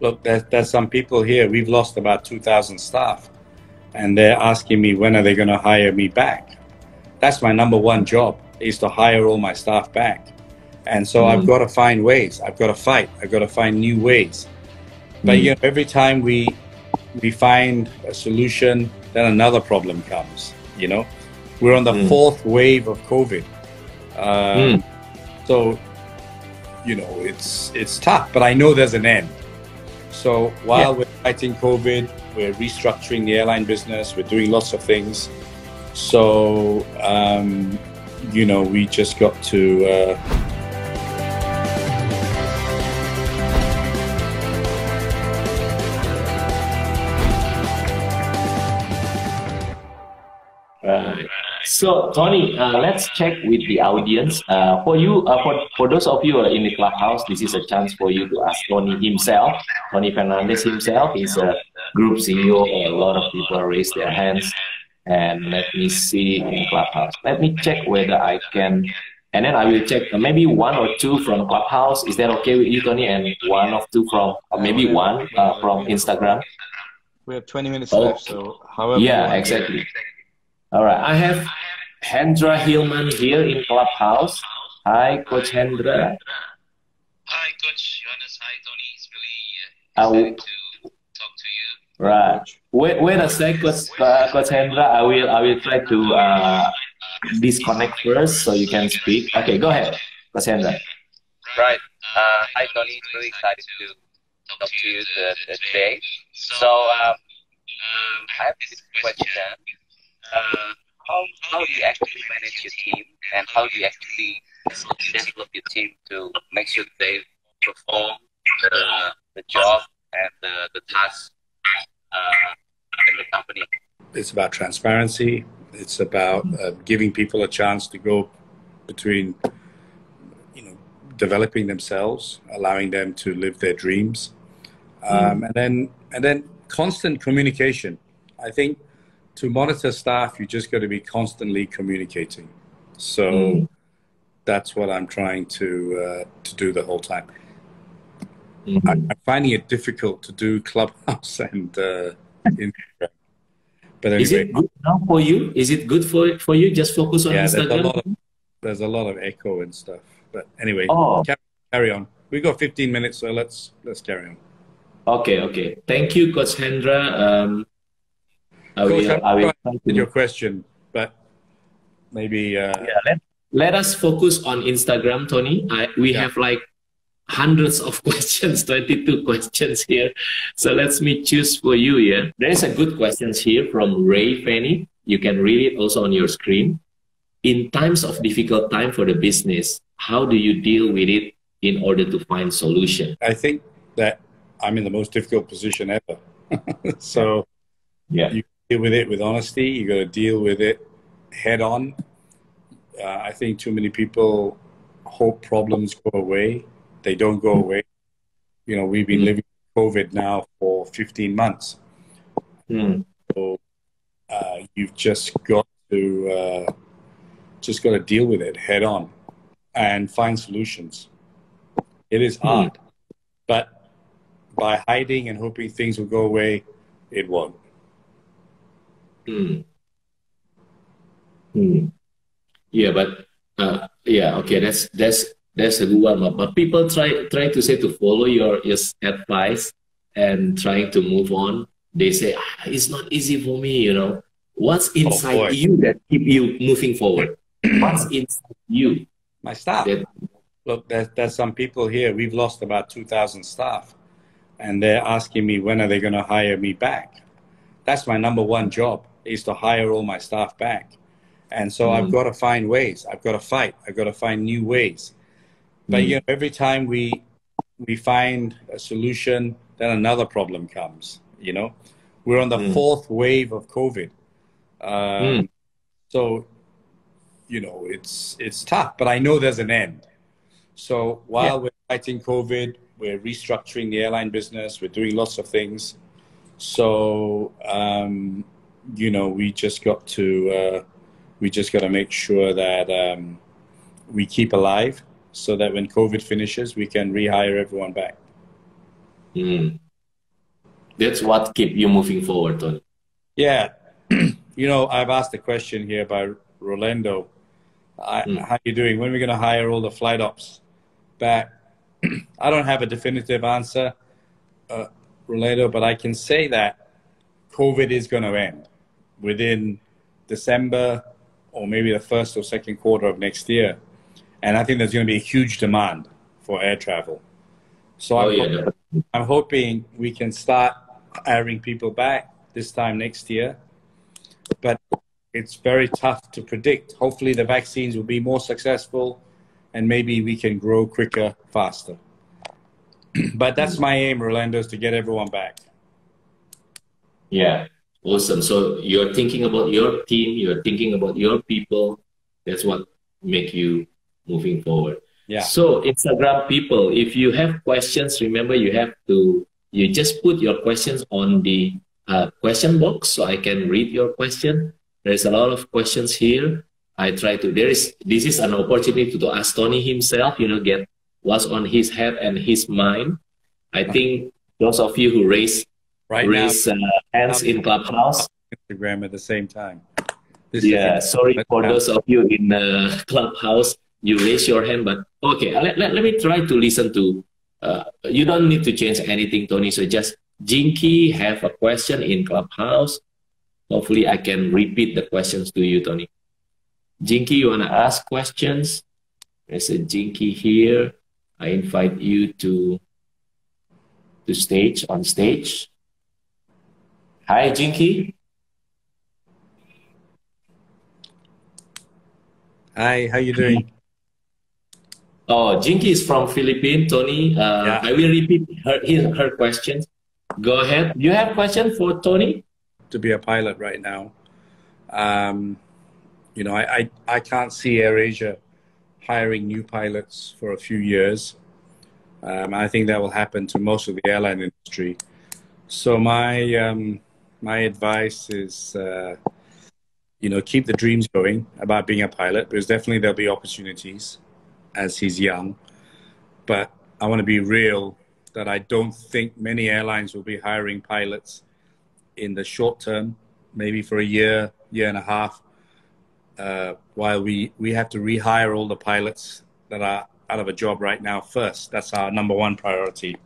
look, there's, there's some people here. We've lost about 2,000 staff, and they're asking me when are they going to hire me back. That's my number one job is to hire all my staff back. And so mm. I've got to find ways. I've got to fight. I've got to find new ways. But mm. you know, every time we we find a solution, then another problem comes. You know, we're on the mm. fourth wave of COVID. Um, so you know, it's it's tough, but I know there's an end. So while yeah. we're fighting COVID, we're restructuring the airline business. We're doing lots of things. So um, you know, we just got to. Uh, So, Tony, uh, let's check with the audience. Uh, for you, uh, for, for those of you who are in the clubhouse, this is a chance for you to ask Tony himself. Tony Fernandes himself is a group CEO. A lot of people raise their hands. And let me see in clubhouse. Let me check whether I can. And then I will check uh, maybe one or two from clubhouse. Is that okay with you, Tony? And one or two from, or maybe one uh, from Instagram. We have 20 minutes okay. left, so however. Yeah, exactly. All right. I have Hendra Hillman here in Clubhouse. Hi, Coach Hendra. Hi, Coach Yohanes. Hi, Tony. It's really uh, to talk to you. Right. Wait, wait a sec, Coach, uh, Coach Hendra. I will, I will try to uh, disconnect first so you can speak. Okay, go ahead, Coach Hendra. Right. Uh, hi, Tony. Really excited to talk to you today. So, um, I have this question uh, how, how do you actually manage your team and how do you actually develop your team to make sure they perform the, the job and the, the task uh, in the company? It's about transparency. It's about uh, giving people a chance to go between, you know, developing themselves, allowing them to live their dreams, um, mm. and then and then constant communication. I think to monitor staff, you just got to be constantly communicating. So mm. that's what I'm trying to uh, to do the whole time. Mm-hmm. I, am finding it difficult to do Clubhouse and uh, Instagram. But anyway, is it good now for you? Is it good for for you? Just focus on yeah, Instagram. There's a, lot of, there's a lot of echo and stuff. But anyway, oh. carry, on. We've got 15 minutes, so let's let's carry on. Okay, okay. Thank you, Coach Hendra. Um, I will, I will your question, but maybe. Uh... Yeah, let, let us focus on Instagram, Tony. I, we yeah. have like hundreds of questions, 22 questions here. So let me choose for you here. There is a good questions here from Ray Fanny. You can read it also on your screen. In times of difficult time for the business, how do you deal with it in order to find solution? I think that I'm in the most difficult position ever. so yeah, you deal with it with honesty. You got to deal with it head on. Uh, I think too many people hope problems go away. They don't go away. You know, we've been mm. living COVID now for 15 months. Mm. So uh, you've just got to uh, just got to deal with it head on and find solutions. It is hmm. hard, mm. but by hiding and hoping things will go away, it won't. Hmm. Hmm. Yeah, but uh, yeah, okay, that's that's that's a good one. But people try try to say to follow your your advice and trying to move on. They say ah, it's not easy for me. You know, what's inside you that keep you moving forward? what's inside you? My staff. That, Look, there's, there's some people here. We've lost about two thousand staff, and they're asking me when are they going to hire me back. That's my number one job is to hire all my staff back. And so mm-hmm. I've got to find ways. I've got to fight. I've got to find new ways. But mm-hmm. you know, every time we we find a solution, then another problem comes. You know, we're on the mm. fourth wave of COVID. Um, mm. So, you know, it's it's tough. But I know there's an end. So while yeah. we're fighting COVID, we're restructuring the airline business. We're doing lots of things. So um, you know, we just got to uh, we just got to make sure that um, we keep alive, so that when COVID finishes, we can rehire everyone back. Mm. that's what keep you moving forward, Tony. Yeah, you know, I've asked a question here by Rolando. I, mm. How you doing? When are we going to hire all the flight ops back? I don't have a definitive answer, uh, Rolando, but I can say that COVID is going to end within December or maybe the first or second quarter of next year. And I think there's going to be a huge demand for air travel. So oh, I'm, yeah, hoping, I'm hoping we can start hiring people back this time next year. But it's very tough to predict. Hopefully, the vaccines will be more successful and maybe we can grow quicker, faster. but that's my aim, Rolando, is to get everyone back. Yeah, awesome. So you're thinking about your team, you're thinking about your people. That's what make you moving forward. Yeah. So Instagram people, if you have questions, remember you have to you just put your questions on the uh, question box so I can read your question. There's a lot of questions here. I try to there is this is an opportunity to ask Tony himself, you know, get what's on his head and his mind. I think those of you who raise right raise now, uh, hands in Clubhouse, Instagram at the same time. This yeah, sorry for those of you in uh, Clubhouse you raise your hand, but okay, let, let, let me try to listen to, uh, you don't need to change anything, Tony. So just Jinky have a question in Clubhouse. Hopefully I can repeat the questions to you, Tony. Jinky, you want to ask questions? There's a Jinky here. I invite you to, to stage, on stage. Hi, Jinky. Hi, how you doing? Oh, Jinky is from Philippines, Tony. Uh, yeah. I will repeat her, his, her questions. Go ahead. You have question for Tony? To be a pilot right now. Um, you know, I, I, I can't see AirAsia hiring new pilots for a few years. Um, I think that will happen to most of the airline industry. So my um, my advice is, uh, you know, keep the dreams going about being a pilot because definitely there'll be opportunities as he's young. But I want to be real that I don't think many airlines will be hiring pilots in the short term, maybe for a year, year and a half, uh, while we, we have to rehire all the pilots that are out of a job right now first. That's our number one priority.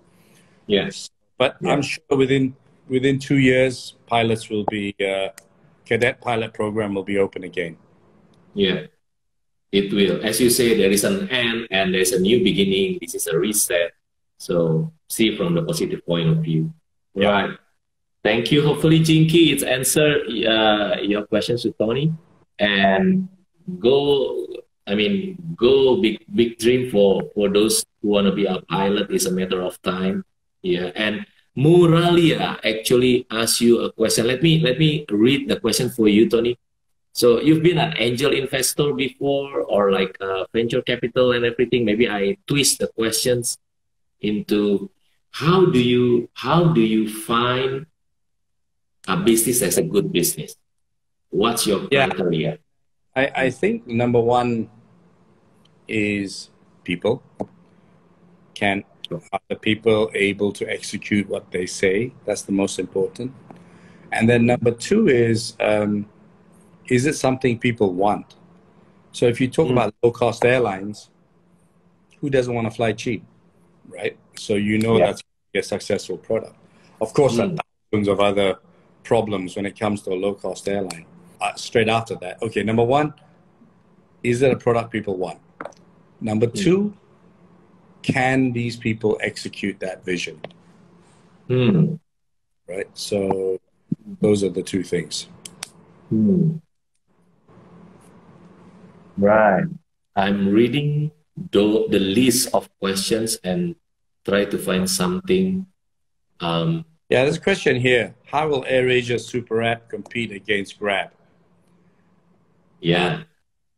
Yes. But yeah. I'm sure within within two years, pilots will be uh, cadet pilot program will be open again. Yeah it will, as you say, there is an end and there's a new beginning. This is a reset. So see from the positive point of view. Yeah. Right. Thank you. Hopefully, Jinky, it's answered uh, your questions to Tony. And go, I mean, go big, big dream for, for those who want to be a pilot is a matter of time. Yeah. And Muralia actually asked you a question. Let me, let me read the question for you, Tony. So you've been an angel investor before or like uh, venture capital and everything. Maybe I twist the questions into how do you how do you find a business as a good business? What's your criteria? I, I think number one is people. Can are the people able to execute what they say? That's the most important. And then number two is um, is it something people want? So if you talk mm. about low cost airlines, who doesn't want to fly cheap, right? So you know yeah. that's a successful product. Of course, mm. there are thousands of other problems when it comes to a low cost airline. Uh, straight after that, okay, number one, is it a product people want? Number mm. Can these people execute that vision? Mm. Right. So those are the two things. Hmm. Right. I'm reading the, the list of questions and try to find something. Um, yeah, there's a question here. How will AirAsia Super App compete against Grab? Yeah.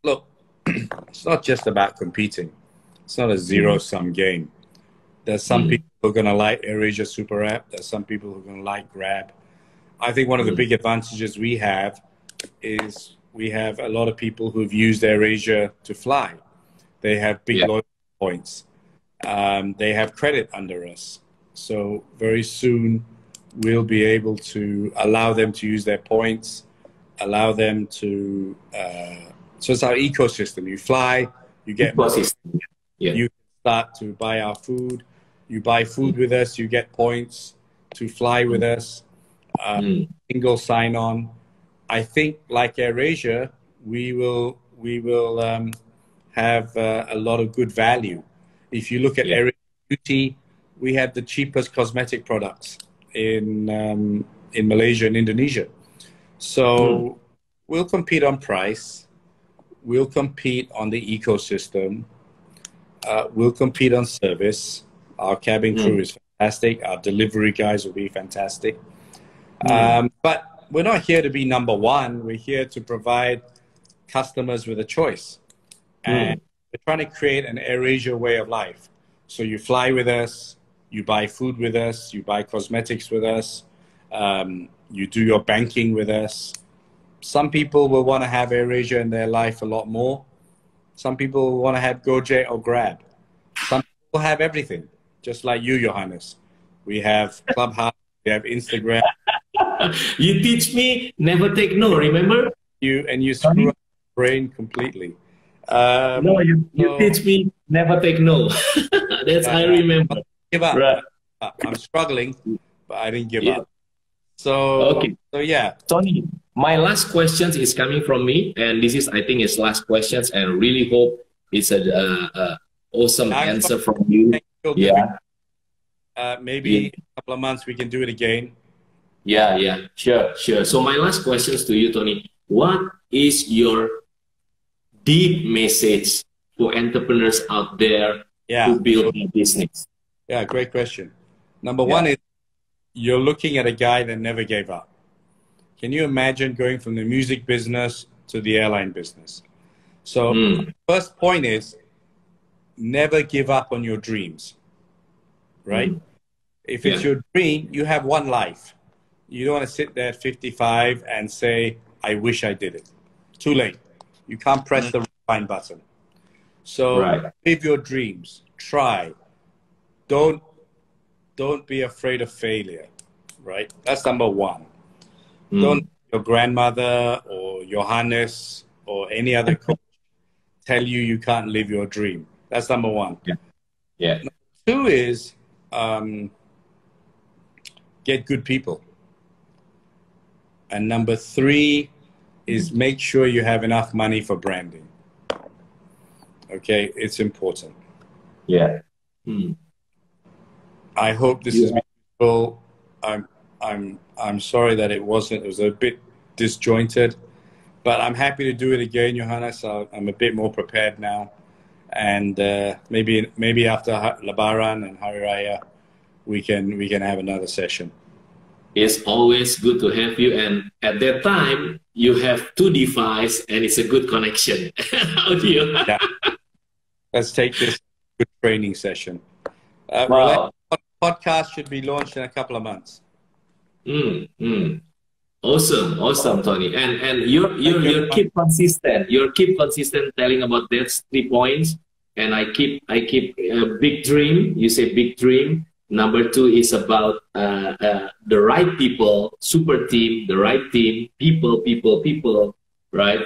Look, it's not just about competing. It's not a zero-sum game. There's some mm. people who are going to like AirAsia Super App. There's some people who are going to like Grab. I think one of the mm. big advantages we have is we have a lot of people who've used AirAsia to fly. They have big yeah. loyalty points. Um, they have credit under us. So very soon we'll be able to allow them to use their points, allow them to. Uh, so it's our ecosystem. You fly, you get ecosystem. Yeah. You start to buy our food. You buy food with us, you get points to fly with us. Um, mm. Single sign on. I think, like AirAsia, we will we will um, have uh, a lot of good value. If you look at yeah. Beauty, we have the cheapest cosmetic products in um, in Malaysia and Indonesia. So mm. we'll compete on price. We'll compete on the ecosystem. Uh, we'll compete on service. Our cabin crew mm. is fantastic. Our delivery guys will be fantastic. Mm. Um, but we're not here to be number one. We're here to provide customers with a choice. Hmm. And we're trying to create an AirAsia way of life. So you fly with us, you buy food with us, you buy cosmetics with us, um, you do your banking with us. Some people will want to have AirAsia in their life a lot more. Some people want to have Gojek or Grab. Some people have everything, just like you, Yohanes. We have Clubhouse, we have Instagram. you teach me never take no, remember? You and you screw up your brain completely. Um, no, you, you so, teach me never take no. That's yeah, I remember. Give up. Right. I'm struggling, but I didn't give yeah. up. So okay. So yeah, Tony. My last question is coming from me, and this is I think is last questions, and really hope it's a uh, uh, awesome answer from you. Yeah. Uh, maybe yeah. a couple of months we can do it again. Yeah, yeah, sure, sure. So my last questions to you, Tony. What is your deep message for entrepreneurs out there yeah. to build a business? Yeah, great question. Number yeah. one is you're looking at a guy that never gave up. Can you imagine going from the music business to the airline business? So, mm. first point is never give up on your dreams, right? Mm. If it's yeah. your dream, you have one life. You don't want to sit there at 55 and say, I wish I did it. Too late. You can't press the rewind button. So, right. live your dreams. Try. Don't don't be afraid of failure, right? That's number one. Mm. Don't your grandmother or Yohanes or any other coach tell you you can't live your dream. That's number one. Yeah. yeah. Number two is um, get good people. And number three is make sure you have enough money for branding. Okay, it's important. Yeah. Hmm. I hope this yeah. is useful. I'm I'm I'm sorry that it wasn't. It was a bit disjointed, but I'm happy to do it again, Yohanes. So I'm a bit more prepared now, and uh, maybe maybe after Lebaran and Hari Raya, we can we can have another session. It's always good to have you, and at that time you have two devices, and it's a good connection. Audio. yeah. Let's take this good training session. Uh, wow. Podcast should be launched in a couple of months. Mm, mm. Awesome, awesome, Tony. And and you're you're you're keep consistent. You're keep consistent telling about that three points. And I keep I keep a big dream. You say big dream. Number two is about uh, uh, the right people, super team, the right team, people, people, people, right?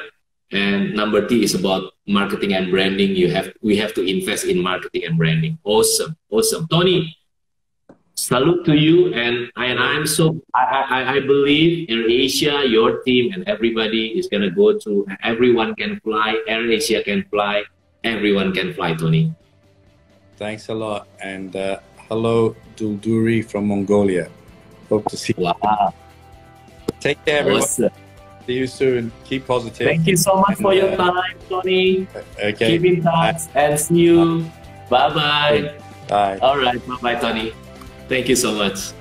And number three is about marketing and branding. You have we have to invest in marketing and branding. Awesome, awesome, Tony salute to you and I, and i'm so i i, I believe AirAsia your team and everybody is going to go to everyone can fly AirAsia can fly everyone can fly tony. Thanks a lot and uh, hello dulduri from mongolia. Hope to see you. Wow. Take care everyone. Awesome. see you soon. Keep positive. Thank you so much and, for your uh, time tony. okay. Keep in touch and see you. Bye bye. Bye all right. Bye bye tony Thank you so much.